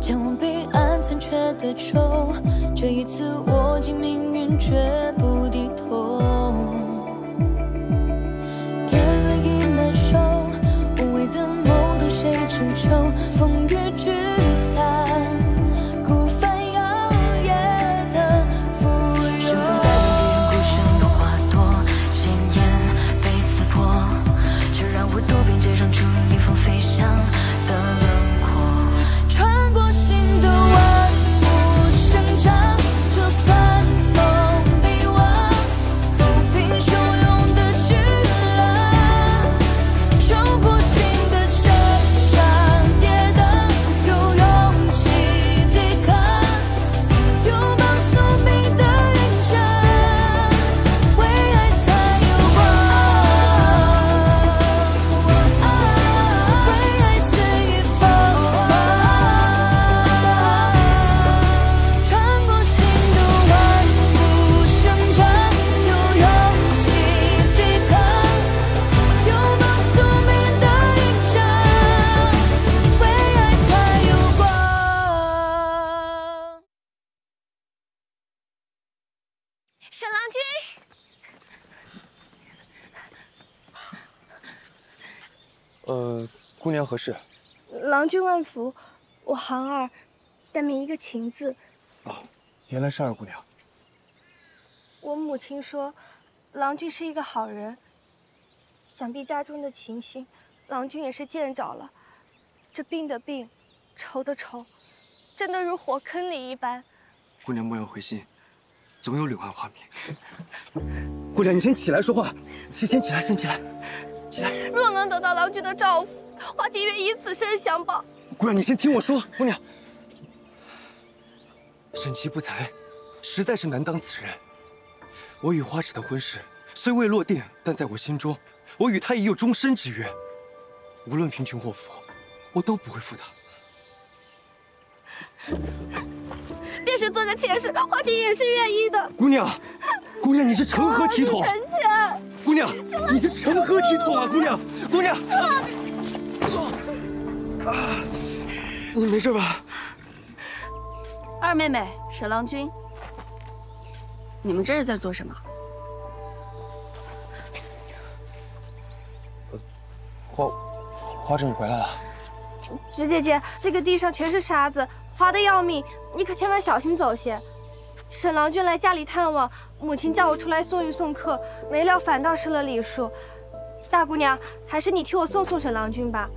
前往彼岸残缺的舟。这一次握紧命运，绝不姑娘何事？郎君万福，我杭儿，单名一个情字。哦原来是二姑娘。我母亲说，郎君是一个好人，想必家中的情形，郎君也是见着了。这病的病，愁的愁，真的如火坑里一般。姑娘莫要灰心，总有柳暗花明。姑娘，你先起来说话，先先起来，先起来，起来。若能得到郎君的照拂，花姐愿以此身相报。姑娘，你先听我说。姑娘，沈琦不才，实在是难当此人。我与花芷的婚事虽未落定，但在我心中，我与她已有终身之约。无论贫穷或富，我都不会负她。便是做个妾室，花姐也是愿意的。姑娘，姑娘，你是成何体统？臣妾。姑娘，你是成何体统啊？姑娘，姑娘，啊，你没事吧？二妹妹沈郎君，你们这是在做什么？花花芷，你回来了。芷姐姐，这个地上全是沙子，滑的要命，你可千万小心走些。沈郎君来家里探望，母亲叫我出来送一送客，没料反倒失了礼数。大姑娘，还是你替我送送沈郎君吧。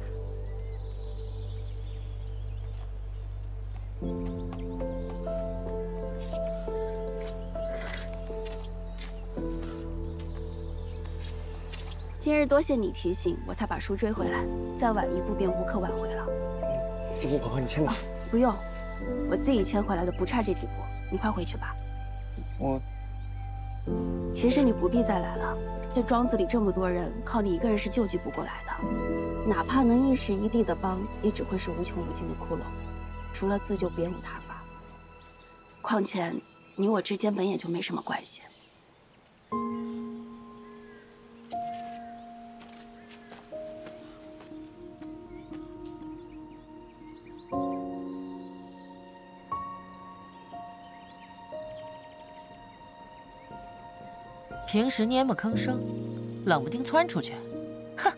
今日多谢你提醒，我才把书追回来。再晚一步便无可挽回了。我我帮你签吧。不用，我自己签回来的不差这几步。你快回去吧。我其实你不必再来了。这庄子里这么多人，靠你一个人是救济不过来的。哪怕能一时一地的帮，也只会是无穷无尽的窟窿，除了自救别无他法。况且你我之间本也就没什么关系。平时蔫不吭声，冷不丁窜出去，哼，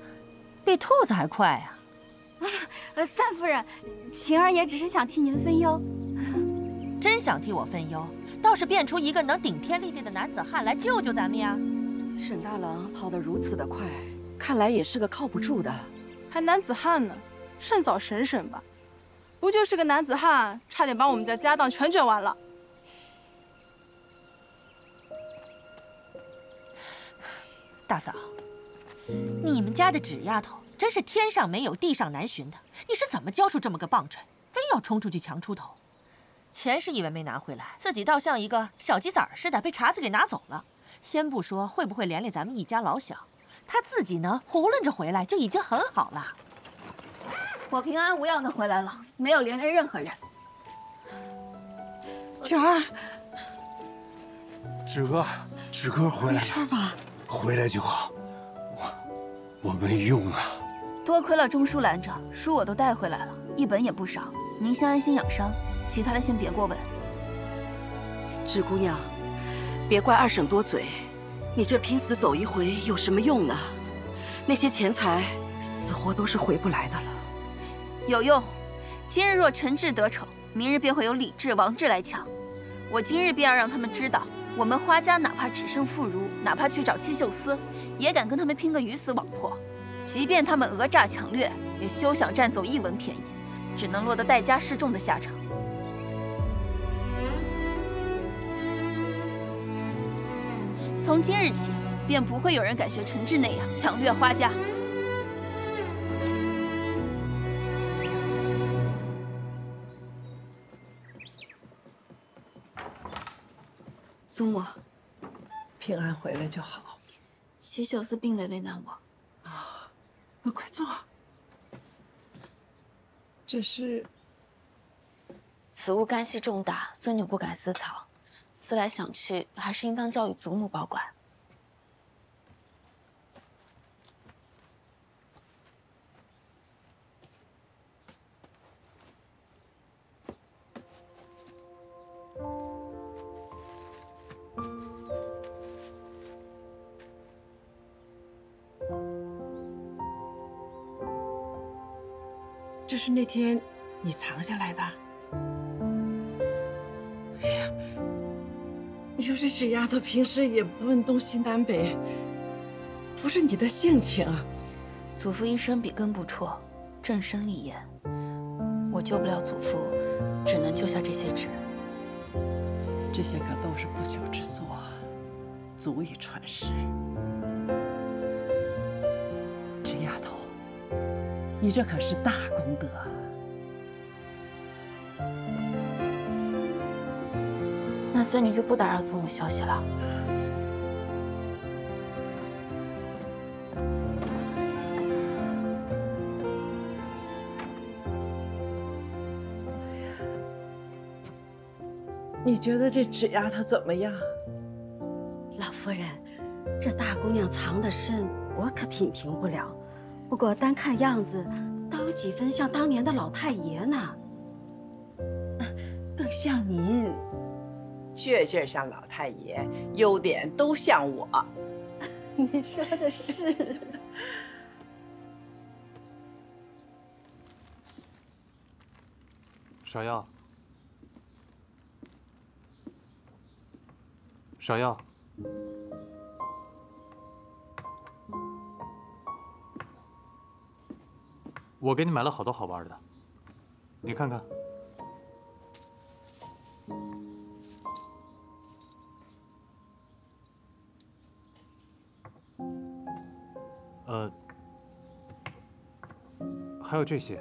比兔子还快啊！呃，三夫人，晴儿也只是想替您分忧。真想替我分忧，倒是变出一个能顶天立地的男子汉来救救咱们呀！沈大郎跑得如此的快，看来也是个靠不住的。还男子汉呢，趁早审审吧。不就是个男子汉，差点把我们家家当全卷完了。大嫂，你们家的纸丫头真是天上没有地上难寻的。你是怎么教出这么个棒槌，非要冲出去强出头？钱是以为没拿回来，自己倒像一个小鸡崽儿似的被茬子给拿走了。先不说会不会连累咱们一家老小，他自己呢囫囵着回来就已经很好了。我平安无恙的回来了，没有连累任何人。芷儿，芷哥，芷哥回来了，没事吧？回来就好。我我没用啊。多亏了钟叔拦着，书我都带回来了。一本也不少。您先安心养伤，其他的先别过问。芷姑娘，别怪二婶多嘴，你这拼死走一回有什么用呢？那些钱财死活都是回不来的了。有用，今日若陈志得逞，明日便会有李治、王志来抢。我今日便要让他们知道，我们花家哪怕只剩妇孺，哪怕去找七秀司，也敢跟他们拼个鱼死网破。即便他们讹诈抢掠，也休想占走一文便宜，只能落得败家示众的下场。从今日起，便不会有人敢学陈志那样抢掠花家。祖母，平安回来就好。齐秀思并未为难我。那快坐。这是此物干系重大，孙女不敢私藏。思来想去，还是应当交与祖母保管。这是那天你藏下来的。哎呀，你说这纸丫头平时也不问东西南北，不是你的性情啊。祖父一生笔耕不辍，正身立言，我救不了祖父，只能救下这些纸。这些可都是不朽之作，足以传世。你这可是大功德。那孙女就不打扰祖母休息了。你觉得这纸丫头怎么样？老夫人，这大姑娘藏得深，我可品评不了。不过单看样子，倒有几分像当年的老太爷呢，更像您。倔劲像老太爷，优点都像我。你说的是。芍药，芍药，我给你买了好多好玩的，你看看。呃，还有这些。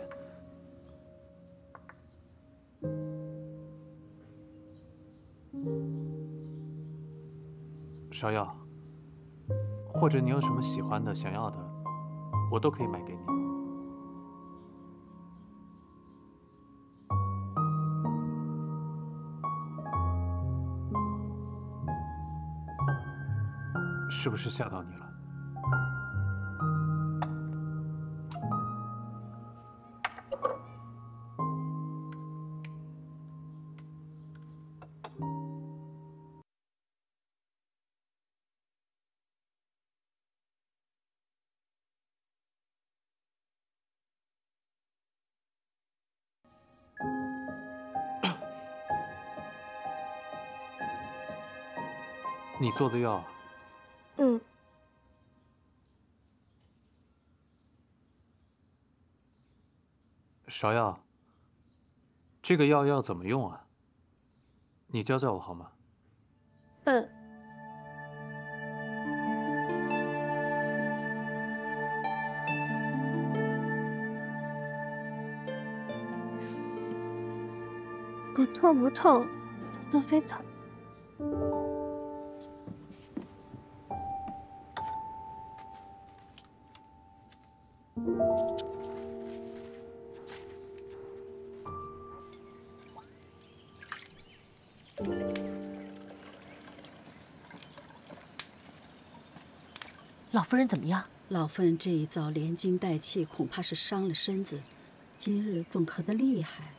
芍药，或者你有什么喜欢的、想要的，我都可以买给你。是不是吓到你了？你做的药，芍药，这个药要怎么用啊？你教教我好吗？嗯。不痛不痛，痛得非常。夫人怎么样？老夫人这一遭连惊带气，恐怕是伤了身子，今日总咳得厉害。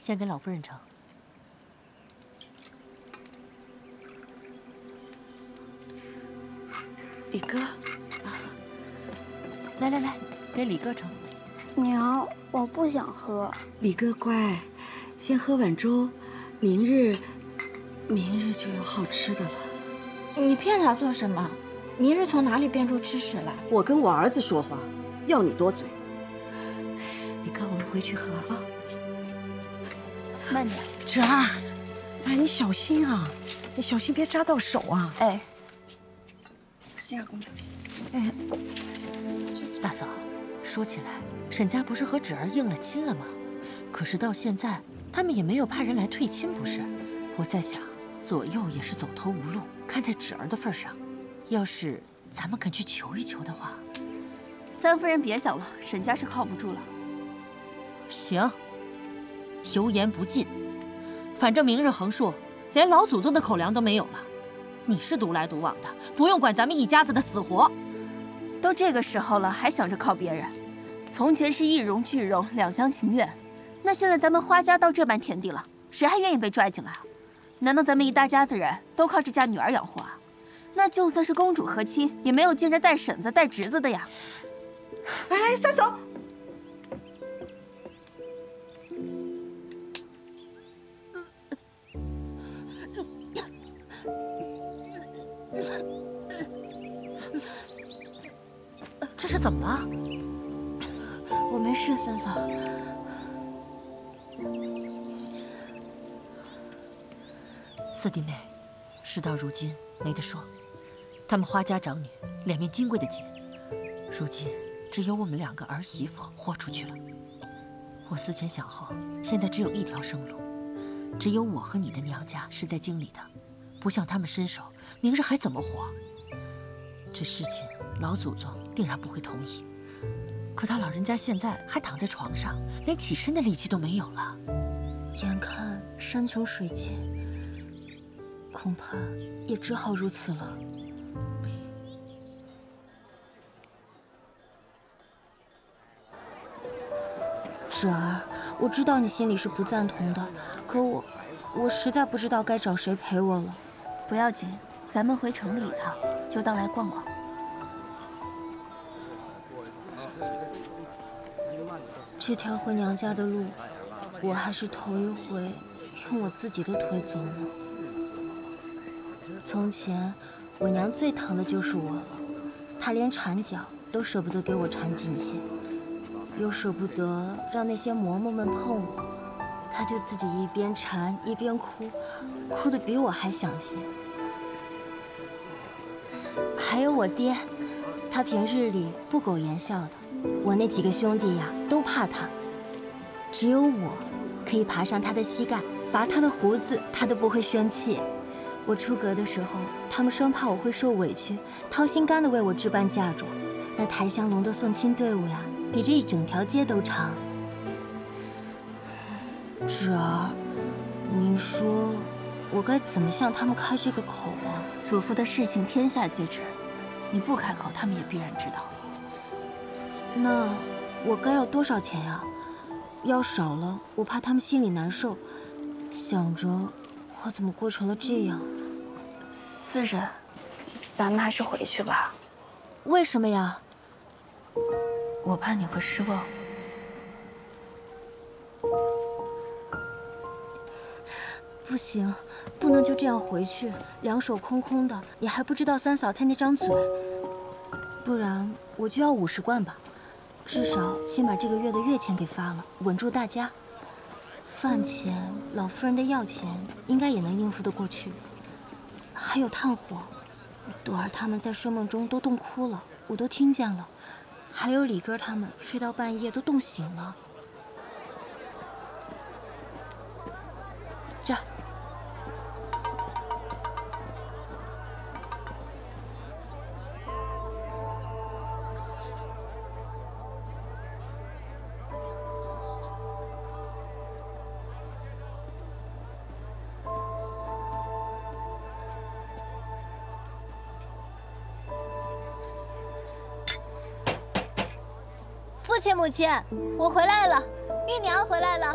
先给老夫人盛。李哥，来来来，给李哥盛。娘，我不想喝。李哥乖，先喝碗粥，明日，明日就有好吃的了。你骗他做什么？明日从哪里变出吃屎来？我跟我儿子说话，要你多嘴。你跟，我们回去喝啊。慢点，芷儿，哎，你小心啊，你小心别扎到手啊。哎，小心啊，公主。哎，大嫂，说起来，沈家不是和芷儿应了亲了吗？可是到现在，他们也没有派人来退亲，不是？我在想，左右也是走投无路，看在芷儿的份上，要是咱们肯去求一求的话，三夫人别想了，沈家是靠不住了。行。油盐不进，反正明日横竖连老祖宗的口粮都没有了。你是独来独往的，不用管咱们一家子的死活。都这个时候了，还想着靠别人？从前是一荣俱荣，两厢情愿，那现在咱们花家到这般田地了，谁还愿意被拽进来啊？难道咱们一大家子人都靠这家女儿养活啊？那就算是公主和亲，也没有见着带婶子带侄子的呀。哎，三嫂。这是怎么了？我没事，三嫂。四弟妹，事到如今没得说，他们花家长女脸面金贵的紧，如今只有我们两个儿媳妇豁出去了。我思前想后，现在只有一条生路，只有我和你的娘家是在京里的，不向他们伸手，明日还怎么活？这事情老祖宗定然不会同意，可他老人家现在还躺在床上，连起身的力气都没有了。眼看山穷水尽，恐怕也只好如此了。芷儿，我知道你心里是不赞同的，可我，我实在不知道该找谁陪我了。不要紧，咱们回城里一趟，就当来逛逛。这条回娘家的路，我还是头一回用我自己的腿走呢。从前，我娘最疼的就是我了，她连缠脚都舍不得给我缠紧些，又舍不得让那些嬷嬷们碰我，他就自己一边缠一边哭，哭得比我还响些。还有我爹，他平日里不苟言笑的，我那几个兄弟呀都怕他，只有我可以爬上他的膝盖，拔他的胡子，他都不会生气。我出阁的时候，他们生怕我会受委屈，掏心肝的为我置办嫁妆。那抬香龙的送亲队伍呀，比这一整条街都长。芷儿，你说我该怎么向他们开这个口啊？祖父的事情天下皆知，你不开口，他们也必然知道。那我该要多少钱呀？要少了，我怕他们心里难受。想着我怎么过成了这样。四婶，咱们还是回去吧。为什么呀？我怕你会失望。不行，不能就这样回去，两手空空的。你还不知道三嫂她那张嘴，不然我就要五十贯吧，至少先把这个月的月钱给发了，稳住大家。饭钱、老夫人的药钱应该也能应付得过去。还有炭火，朵儿他们在睡梦中都冻哭了，我都听见了。还有李哥他们睡到半夜都冻醒了。父亲，我回来了，玉娘回来了。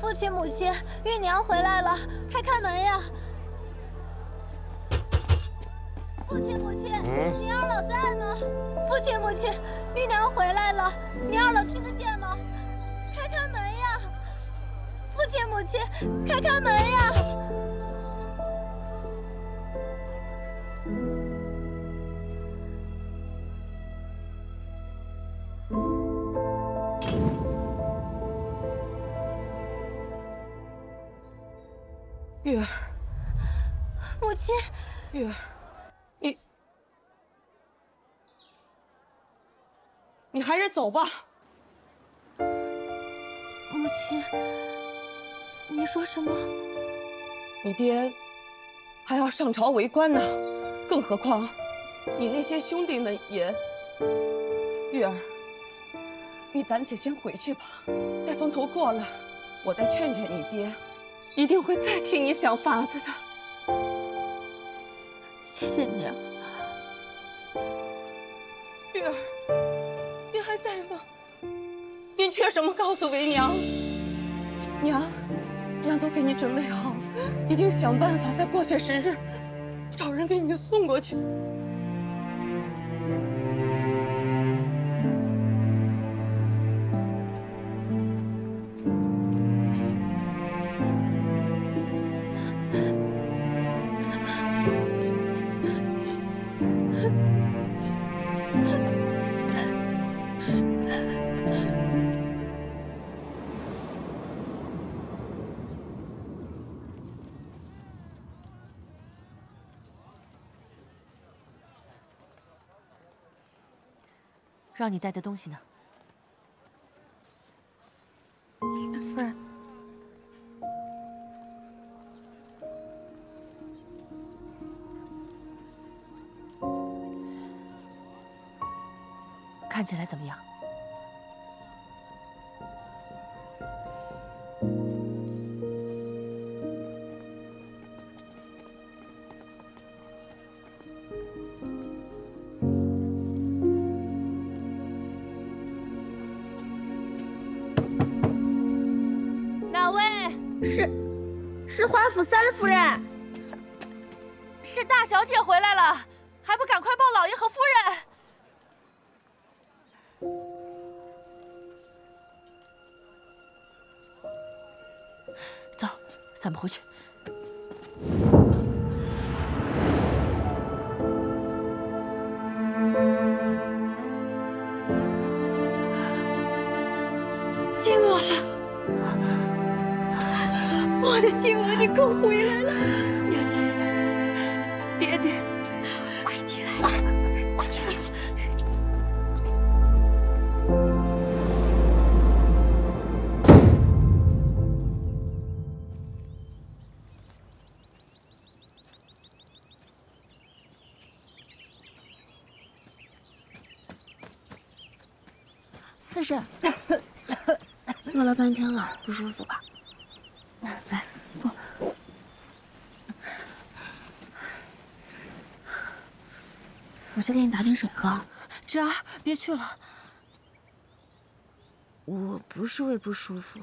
父亲，母亲，玉娘回来了，开开门呀！父亲，母亲，您二老在吗？父亲，母亲，玉娘回来了，您二老听得见母亲，开开门呀！玉儿，母亲，玉儿，你。你还是走吧。母亲，你说什么？你爹还要上朝为官呢，更何况你那些兄弟们也……玉儿，你暂且先回去吧，待风头过了，我再劝劝你爹，一定会再替你想法子的。谢谢娘。玉儿，你还在吗？您缺什么告诉为娘。娘，娘都给你准备好，一定想办法再过些时日，找人给你送过去。让你带的东西呢？咱们回去。静儿，我的静儿，你可回来了！娘亲，爹爹，不舒服吧？来，坐。我去给你打点水喝。芷儿，别去了。我不是胃不舒服，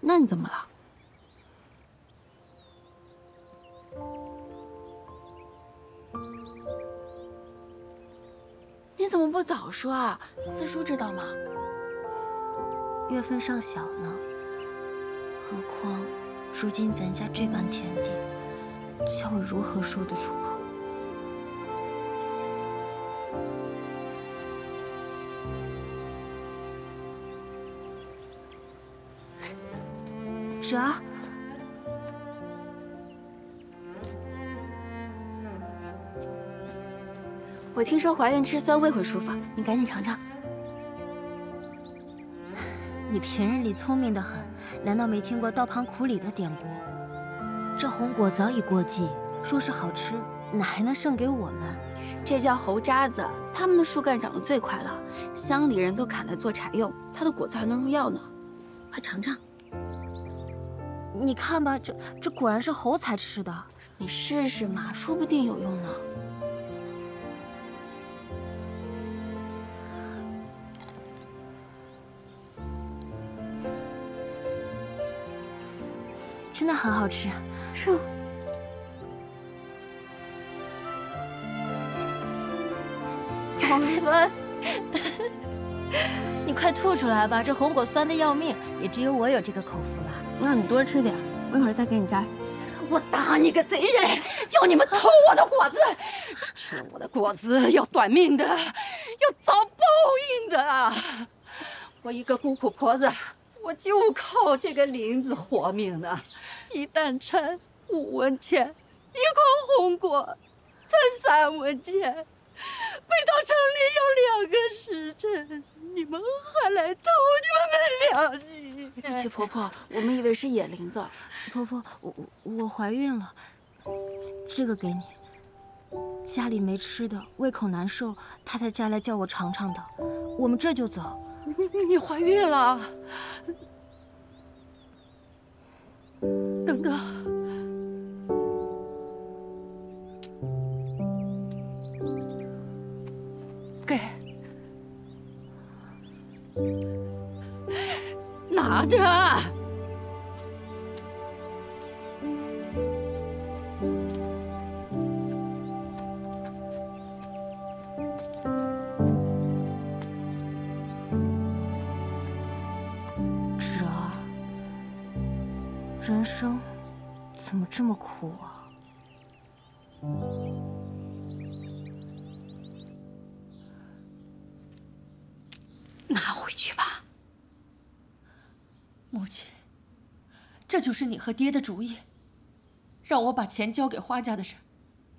那你怎么了？你怎么不早说啊？四叔知道吗？月份尚小呢，何况如今咱家这般田地，叫我如何说得出口？芷儿，我听说怀孕吃酸胃会舒服，你赶紧尝尝。你平日里聪明的很，难道没听过“道旁苦李”的典故？这红果早已过季，若是好吃，哪还能剩给我们？这叫猴渣子，他们的树干长得最快了，乡里人都砍来做柴用，它的果子还能入药呢。快尝尝。你看吧，这这果然是猴才吃的。你试试嘛，说不定有用呢。真的很好吃。是吗。好酸。你快吐出来吧，这红果酸的要命，也只有我有这个口福了。那你多吃点，我一会儿再给你摘。我打你个贼人！叫你们偷我的果子，吃我的果子要短命的，要遭报应的。我一个孤苦婆子，我就靠这个林子活命呢。一担柴五文钱，一筐红果才三文钱。背到城里要两个时辰，你们还来偷你们没良心！对不起，婆婆，我们以为是野林子。婆婆，我我怀孕了，这个给你。家里没吃的，胃口难受，他才摘来叫我尝尝的。我们这就走。你怀孕了？等等。给，拿着。怎么这么苦啊？拿回去吧。母亲，这就是你和爹的主意，让我把钱交给花家的人，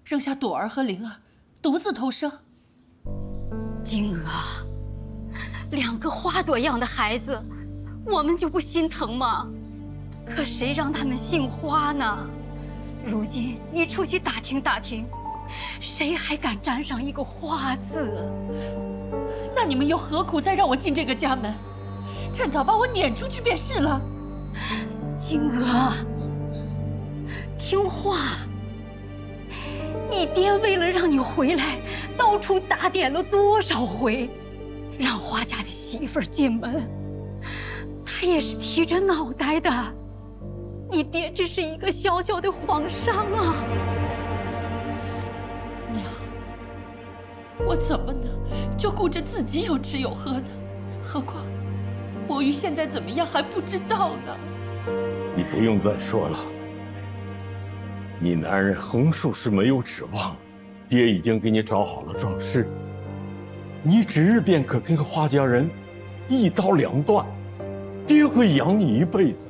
扔下朵儿和灵儿，独自偷生。金娥，两个花朵样的孩子，我们就不心疼吗？可谁让他们姓花呢？如今你出去打听打听，谁还敢沾上一个花字？那你们又何苦再让我进这个家门？趁早把我撵出去便是了。金娥，听话。你爹为了让你回来，到处打点了多少回，让花家的媳妇儿进门，他也是提着脑袋的。你爹只是一个小小的皇上啊！娘，我怎么能就顾着自己有吃有喝呢？何况伯玉现在怎么样还不知道呢。你不用再说了。你男人横竖是没有指望，爹已经给你找好了壮士，你指日便可跟花家人一刀两断，爹会养你一辈子。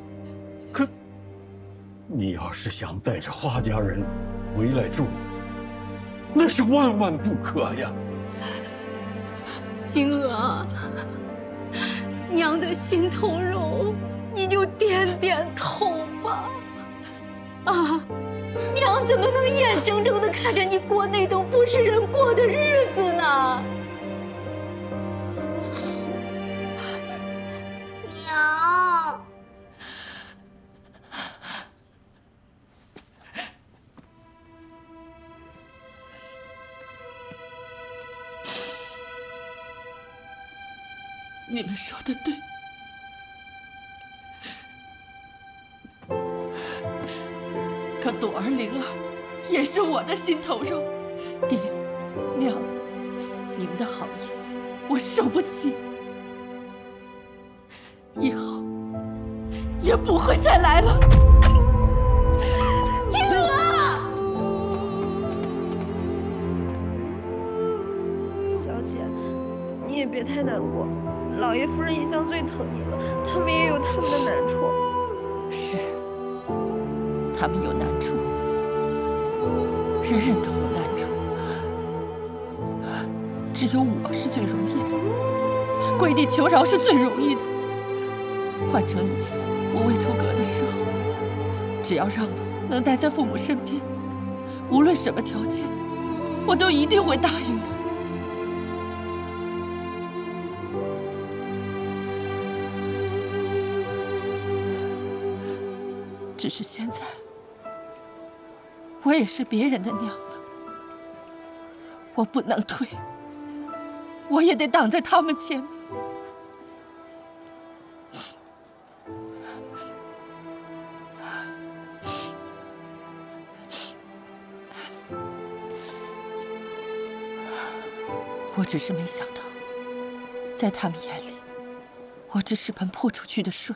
你要是想带着花家人回来住，那是万万不可呀！金娥，娘的心头肉，你就点点头吧。啊！娘怎么能眼睁睁的看着你过那种不是人过的日子你们说的对。可朵儿、灵儿也是我的心头肉，爹、娘，你们的好意我受不起，以后也不会再来了。金娥，小姐，你也别太难过，老爷夫人一向最疼你了，他们也有他们的难处。是。他们有难处，人人都有难处，只有我是最容易的，跪地求饶是最容易的。换成以前我未出阁的时候，只要让我能待在父母身边，无论什么条件，我都一定会答应的。只是现在，我也是别人的娘了，我不能退，我也得挡在他们前面。我只是没想到，在他们眼里，我只是盆泼出去的水。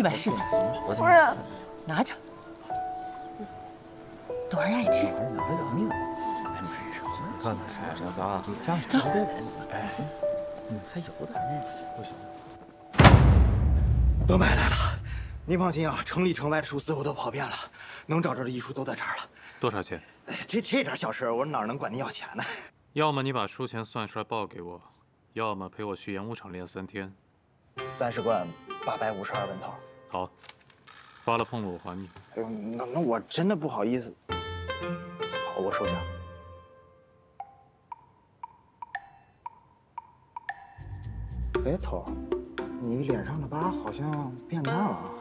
去买柿子。夫人，拿着。朵儿爱吃。走。还有的不行。都买来了，您放心啊，城里城外的书丝我都跑遍了，能找着的医书都在这儿了。多少钱？哎，这这点小事，我哪能管您要钱呢？要么你把书钱算出来报给我，要么陪我去演武场练三天。三十贯八百五十二文头。好，扒了碰了我还你。哎呦，那那我真的不好意思。好，我收下。哎，头儿，你脸上的疤好像变淡了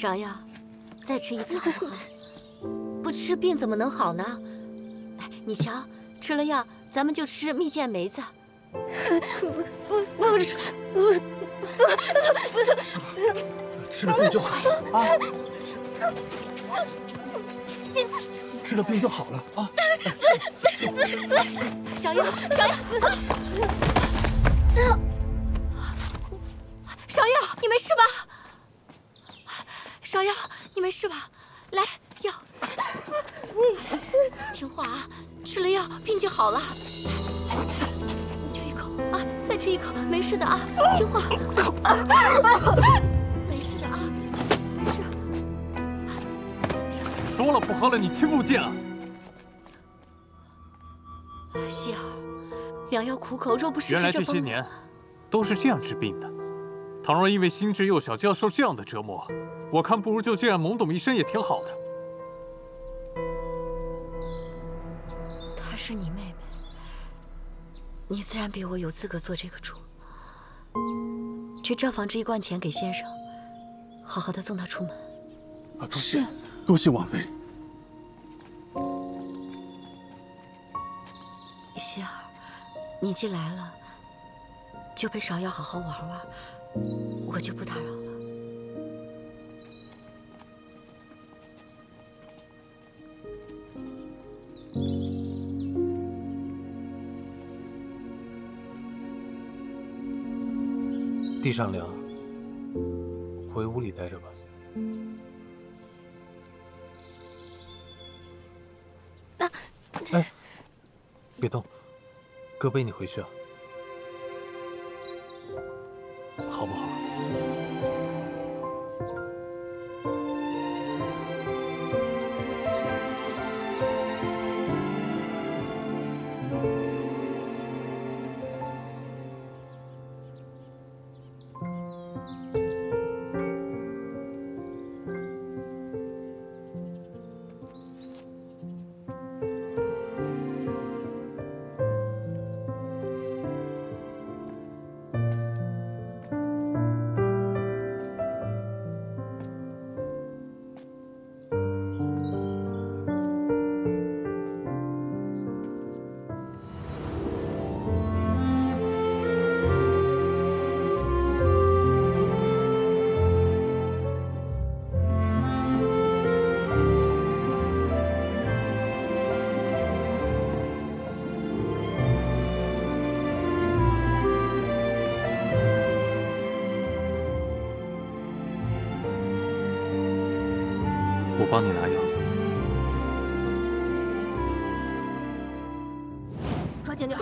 芍药，再吃一次好不好？不吃病怎么能好呢？哎，你瞧，吃了药，咱们就吃蜜饯梅子。不不不吃，不不吃了病就好了啊！吃了病就好了啊！芍药，芍药，芍药，你没事吧？芍药，你没事吧？来，药，听话啊，吃了药病就好了。你就一口啊，再吃一口，没事的啊，听话。没事的啊，没事。说了不喝了，你听不见啊？希儿，良药苦口，若不是原来这些年都是这样治病的。倘若因为心智幼小就要受这样的折磨，我看不如就这样懵懂一生也挺好的。她是你妹妹，你自然比我有资格做这个主。去账房支一贯钱给先生，好好的送他出门。啊，多谢，多谢王妃。希儿，你既来了，就陪芍药好好玩玩，我就不打扰了。地上凉，回屋里待着吧。哎，别动，哥背你回去啊，好不好？帮你拿药。抓紧点，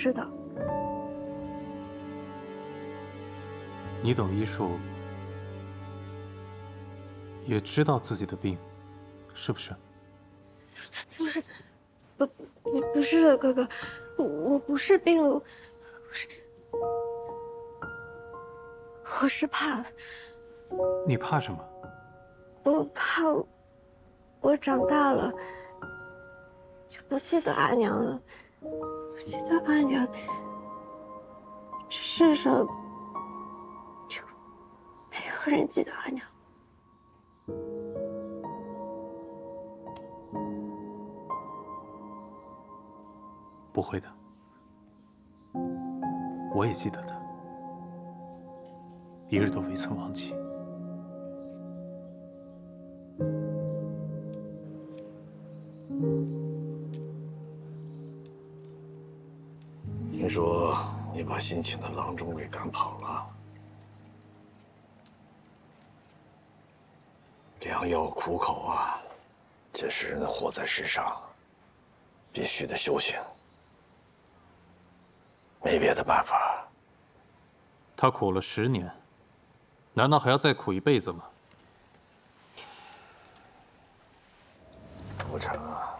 知道。你懂医术，也知道自己的病，是不是？不是，不不不是的，哥哥，我不是病了，我是我是怕，你怕什么？我怕我长大了就不记得阿娘了，记得阿娘，这世上就没有人记得阿娘。不会的，我也记得的，一日都未曾忘记。你把新请的郎中给赶跑了，良药苦口啊！这是人活在世上必须的修行，没别的办法。他苦了十年，难道还要再苦一辈子吗？不成啊，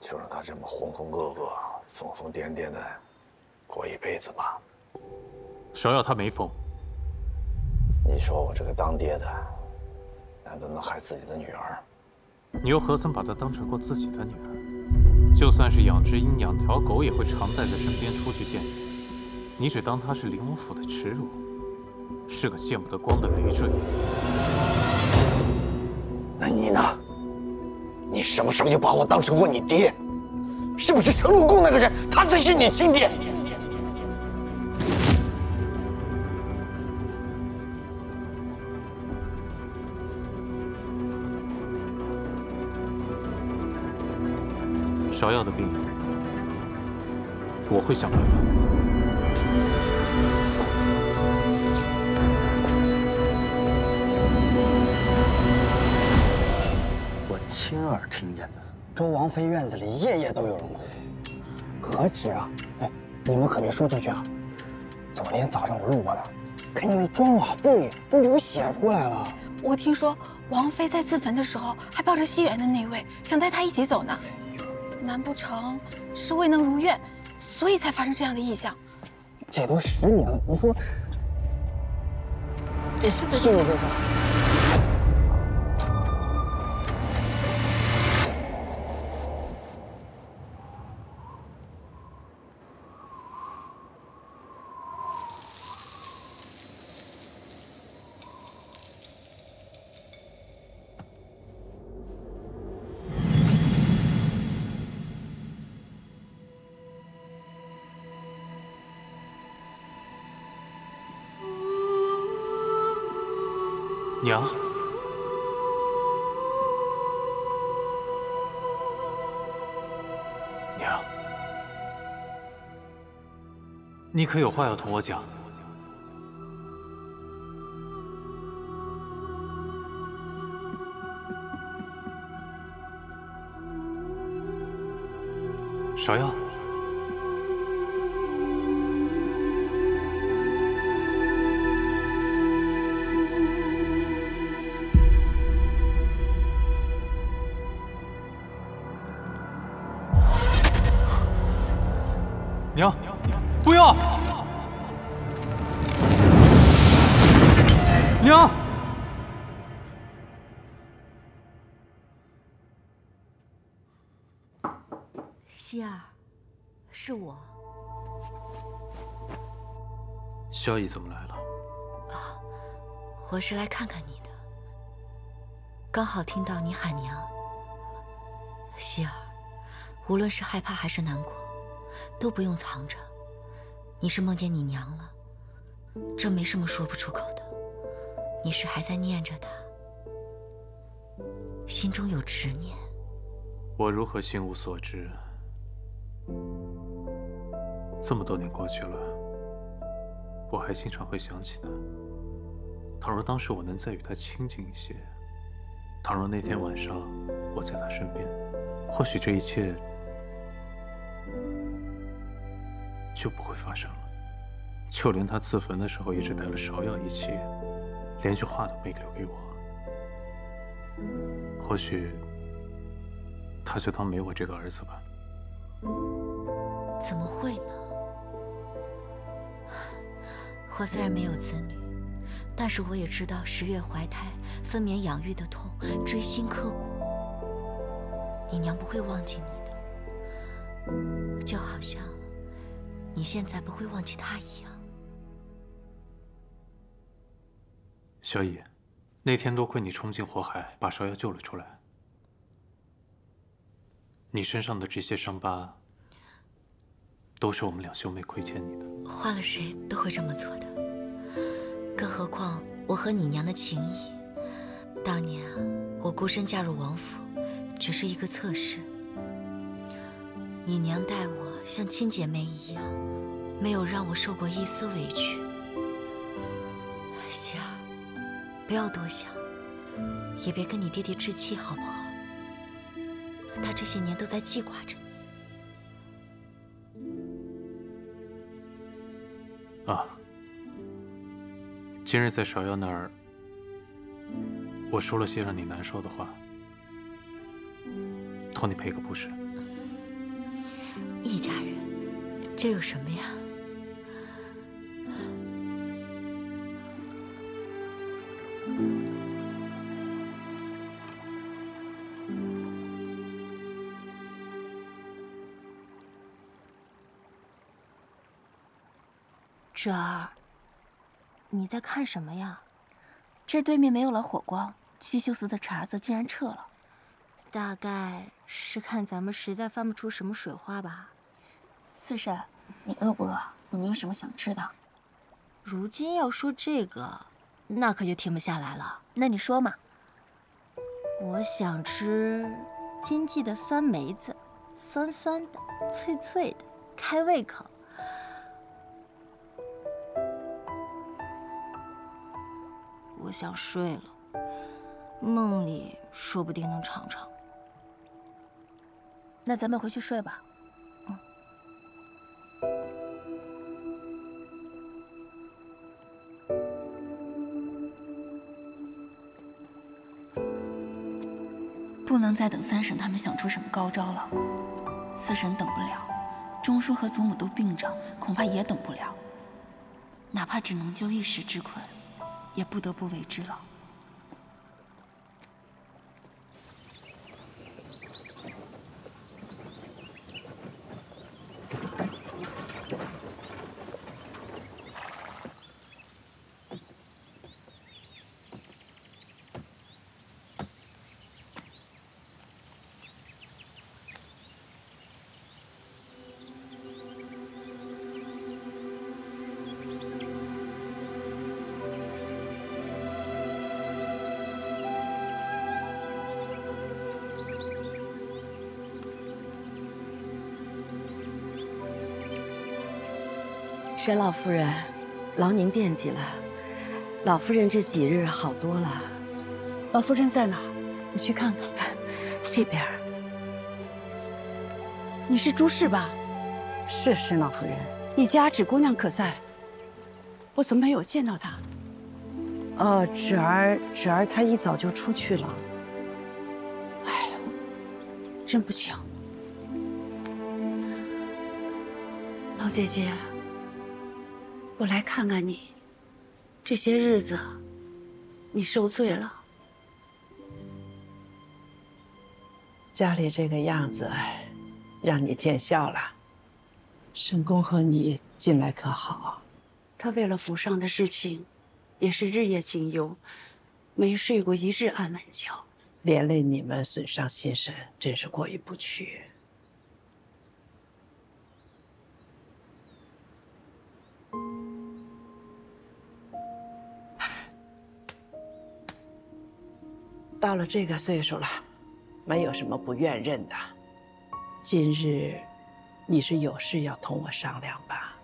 就让他这么浑浑噩噩、疯疯癫癫的过一辈子吧。芍药他没疯，你说我这个当爹的，难道能害自己的女儿？你又何曾把她当成过自己的女儿？就算是养只鹰、养条狗，也会常带在身边出去见你。你只当她是灵王府的耻辱，是个见不得光的累赘。那你呢？你什么时候就把我当成过你爹？是不是成禄宫那个人，他才是你亲爹？芍药的病，我会想办法。我亲耳听见的，周王妃院子里夜夜都有人哭，何止啊！哎，你们可别说出去啊！昨天早上我路过那儿，看见那砖瓦缝里都流血出来了。我听说王妃在自焚的时候还抱着西园的那位，想带他一起走呢。难不成是未能如愿，所以才发生这样的异象？这都十年了，你说，你是是有这事？娘，娘，你可有话要同我讲？芍药，我是来看看你的，刚好听到你喊娘。希儿，无论是害怕还是难过，都不用藏着。你是梦见你娘了，这没什么说不出口的。你是还在念着她，心中有执念。我如何心无所知？这么多年过去了，我还经常会想起她。倘若当时我能再与他亲近一些，倘若那天晚上我在他身边，或许这一切就不会发生了。就连他自焚的时候也只带了芍药一起，连句话都没留给我。或许他就当没我这个儿子吧。怎么会呢？我虽然没有子女，但是我也知道十月怀胎、分娩养育的痛，锥心刻骨。你娘不会忘记你的，就好像你现在不会忘记她一样。小乙，那天多亏你冲进火海，把芍药救了出来。你身上的这些伤疤，都是我们两兄妹亏欠你的。换了谁都会这么做的，更何况我和你娘的情谊。当年啊，我孤身嫁入王府，只是一个侧室。你娘待我像亲姐妹一样，没有让我受过一丝委屈。希儿，不要多想，也别跟你爹爹置气，好不好？他这些年都在记挂着你。啊，今日在芍药那儿，我说了些让你难受的话，托你赔个不是。一家人，这有什么呀？芷儿，你在看什么呀？这对面没有了火光，七秀寺的茶子竟然撤了。大概是看咱们实在翻不出什么水花吧。四婶，你饿不饿？有没有什么想吃的？如今要说这个，那可就停不下来了。那你说嘛。我想吃金记的酸梅子，酸酸的，脆脆的，开胃口。我想睡了，梦里说不定能尝尝。那咱们回去睡吧。不能再等三婶他们想出什么高招了。四婶等不了，钟叔和祖母都病着，恐怕也等不了。哪怕只能救一时之困，也不得不为之了。沈老夫人，劳您惦记了。老夫人这几日好多了。老夫人在哪儿？你去看看。这边。你是朱氏吧？是沈老夫人。你家芷姑娘可在？我怎么没有见到她？哦，芷儿，芷儿她一早就出去了。哎呦，真不巧。老姐姐，我来看看你。这些日子，你受罪了。家里这个样子，让你见笑了。沈公和你近来可好？他为了府上的事情，也是日夜紧忧，没睡过一日安稳觉，连累你们损伤心神，真是过意不去。到了这个岁数了，没有什么不愿认的。今日，你是有事要同我商量吧？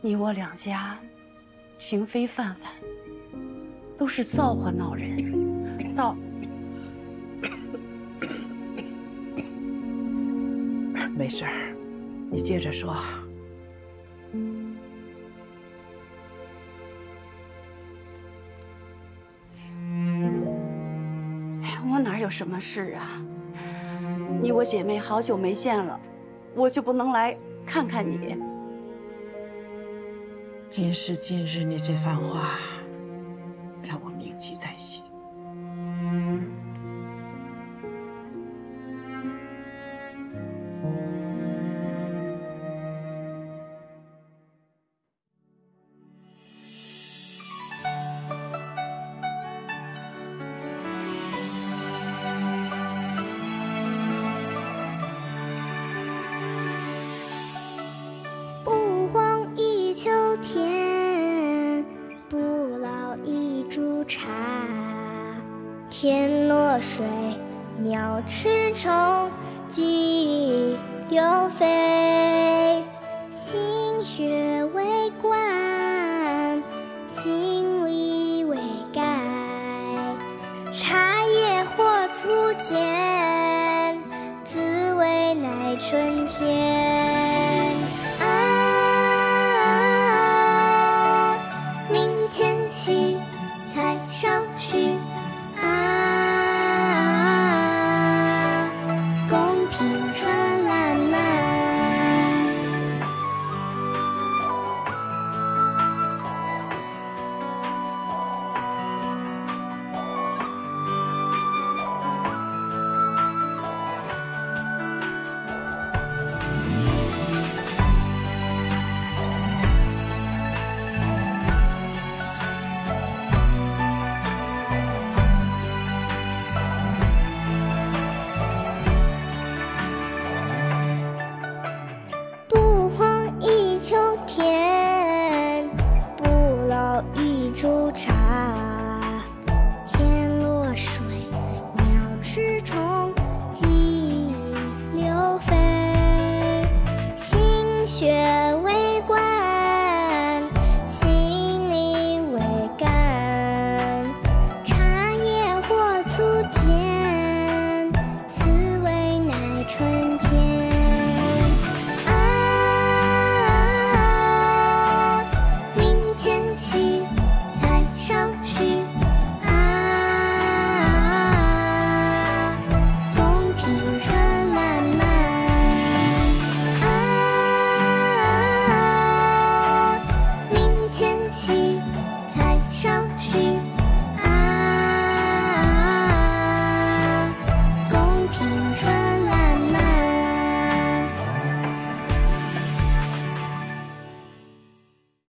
你我两家情非泛泛，都是造化闹人，到没事儿，你接着说。有什么事啊？你我姐妹好久没见了，我就不能来看看你？今时今日，你这番话让我铭记在心。